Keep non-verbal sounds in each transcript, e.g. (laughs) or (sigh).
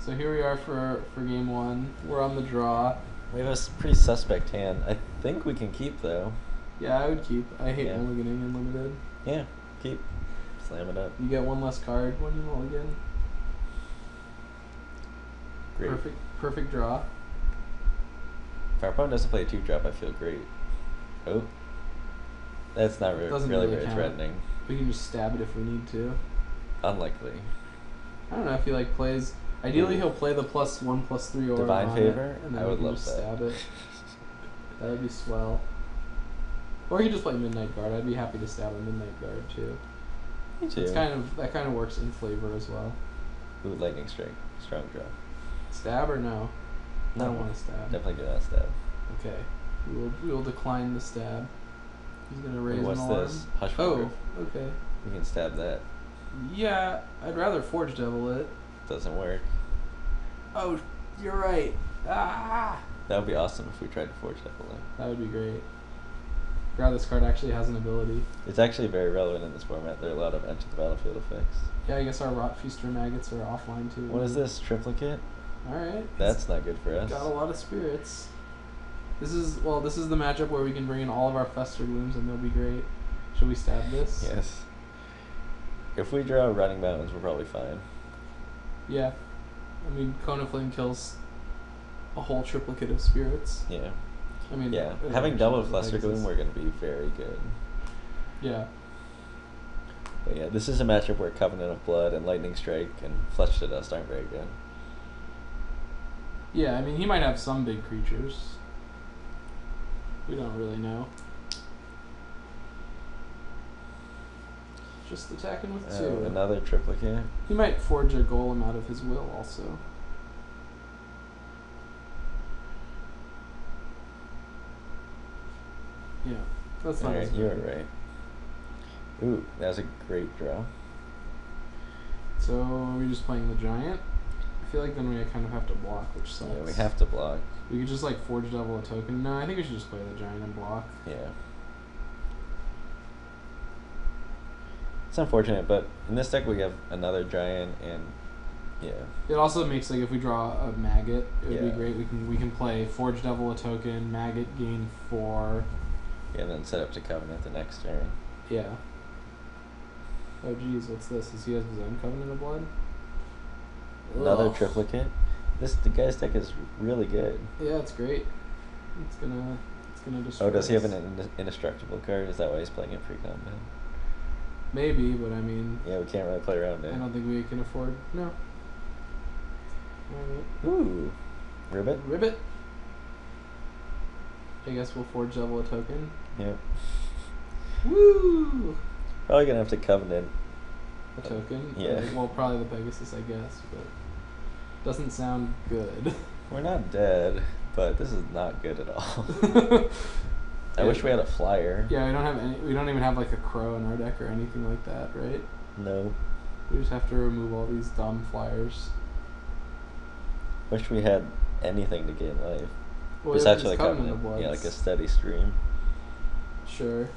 So here we are for for game one. We're on the draw. We have a pretty suspect hand. I think we can keep though. Yeah, I would keep. I hate Yeah. mulliganing in limited. Yeah, keep. Slam it up. You get one less card when you mulligan. Great. Perfect. Perfect draw. If our opponent doesn't play a two drop, I feel great. Oh, that's not re- really, really very count. threatening. We can just stab it if we need to. Unlikely. I don't know if he like plays. Ideally, he'll play the plus one plus three or Divine favor. it, and then I would love just that. stab it. That would be swell. Or he could just play Midnight Guard. I'd be happy to stab a Midnight Guard too. Me too. It's kind of that kind of works in flavor as well. Ooh, lightning strike. Strong draw. Stab or no? I don't No. want to stab. Definitely do not stab. Okay. We will we will decline the stab. He's gonna raise Ooh, what's an alarm. this? Hush Oh, okay. We can stab that. Yeah, I'd rather Forge Devil it. Doesn't work. Oh, you're right. Ah, That would be awesome if we tried to forge that bullet. that would be great. Forgot this card actually has an ability. It's actually very relevant in this format. There are a lot of enter the battlefield effects. Yeah, I guess our Rotfeaster maggots are offline too. What is this? Triplicate? All right. That's not good for us. Got a lot of spirits. This is well. This is the matchup where we can bring in all of our Festerglooms and they'll be great. Should we stab this? Yes. If we draw running mountains, we're probably fine. Yeah. I mean, of Flame kills a whole triplicate of spirits. Yeah. I mean, Yeah. Having double Festergloom, we're going to be very good. Yeah. But yeah, this is a matchup where Covenant of Blood and Lightning Strike and Flesh to Dust aren't very good. Yeah, I mean, he might have some big creatures. We don't really know. Just attacking with oh, two. Oh, another triplicate. He might forge a golem out of his will also. Yeah, that's not. Alright, you were bad. right. Ooh, that was a great draw. So are we just playing the giant? I feel like then we kind of have to block, which sucks. Yeah, we have to block. We could just like forge double a token. No, I think we should just play the giant and block. Yeah. It's unfortunate, but in this deck we have another giant and yeah. It also makes like if we draw a maggot, it would Yeah. be great. We can we can play forge devil a token, maggot gain four. Yeah, and then set up to Covenant the next turn. Yeah. Oh geez, what's this? Does he have his own covenant of blood? Another Ugh. triplicate. This the guy's deck is really good. Yeah, it's great. It's gonna it's gonna destroy. Oh, does he have an ind- indestructible card? Is that why he's playing it pre combat? Maybe, but I mean, Yeah, we can't really play around I don't think we can afford. No. Ooh, ribbit. Ribbit. I guess we'll forge devil a token. Yep. Woo! Probably gonna have to Covenant. A token. Yeah. Uh, well, probably the Pegasus, I guess, but doesn't sound good. We're not dead, but this is not good at all. (laughs) (laughs) I Yeah. wish we had a flyer. Yeah, we don't have any. We don't even have like a crow in our deck or anything like that, right? No. We just have to remove all these dumb flyers. Wish we had anything to gain life. Well, we Besides like Covenant. of Yeah, like a steady stream. Sure.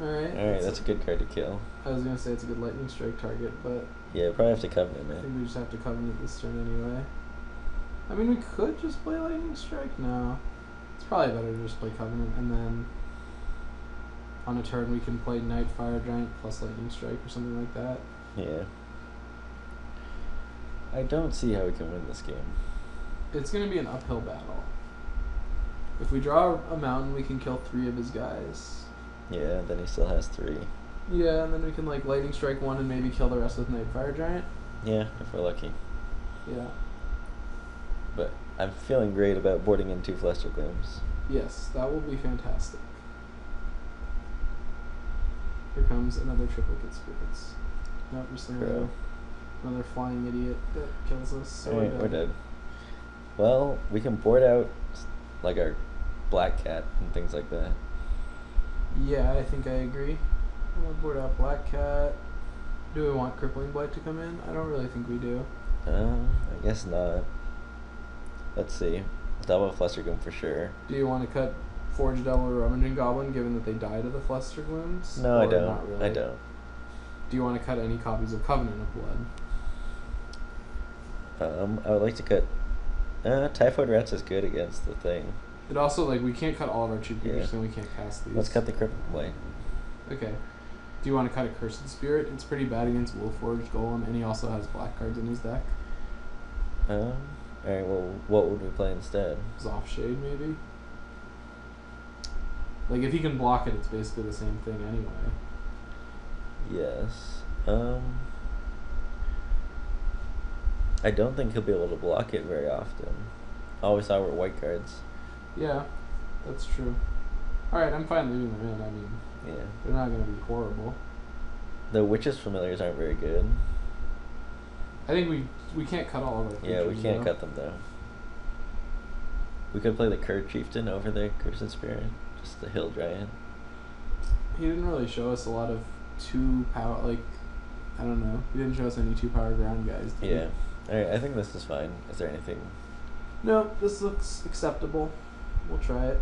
All right. Alright, that's a good card to kill. I was gonna say it's a good lightning strike target, but Yeah, probably have to Covenant it. I think we just have to covenant this turn anyway. I mean, we could just play lightning strike. No, it's probably better to just play covenant and then on a turn we can play night fire giant plus lightning strike or something like that. Yeah. I don't see how we can win this game. It's gonna be an uphill battle. If we draw a mountain, we can kill three of his guys. Yeah, then he still has three. Yeah, and then we can like lightning strike one and maybe kill the rest with Nightfire Giant. Yeah, if we're lucky. Yeah. But I'm feeling great about boarding in two Festerglooms. Yes, that will be fantastic. Here comes another triplicate spirits. Nope, just another, another flying idiot that kills us. So Alright, we're dead. Well, we can board out like our black cat and things like that. Yeah, I think I agree. We'll board out Black Cat. Do we want Crippling Blight to come in? I don't really think we do. Uh, I guess not. Let's see. Double Festergloom for sure. Do you want to cut Forge Devil or Rummaging Goblin given that they die to the Festerglooms? No, I don't. Really? I don't. Do you want to cut any copies of Covenant of Blood? Um, I would like to cut. Uh, Typhoid Rats is good against the thing. It also like we can't cut all of our cheap creatures, Yeah. so we can't cast these. Let's cut the Crippling Blight. Okay. Do you want to cut a Cursed Spirit? It's pretty bad against Will-Forged Golem, and he also has black cards in his deck. Um, alright, well, what would we play instead? Zof Shade, maybe? Like, if he can block it, it's basically the same thing anyway. Yes. Um, I don't think he'll be able to block it very often. All we saw were white cards. Yeah, that's true. Alright, I'm fine leaving them in. I mean, Yeah. they're not going to be horrible. The Witches Familiars aren't very good. I think we we can't cut all of our Yeah, we can't cut them down. We could play the Cur Chieftain over the Cursed Spirit. Just the Hill Giant. He didn't really show us a lot of two power, like, I don't know. He didn't show us any two power ground guys. did he? Yeah. Alright, I think this is fine. Is there anything No, this looks acceptable. We'll try it.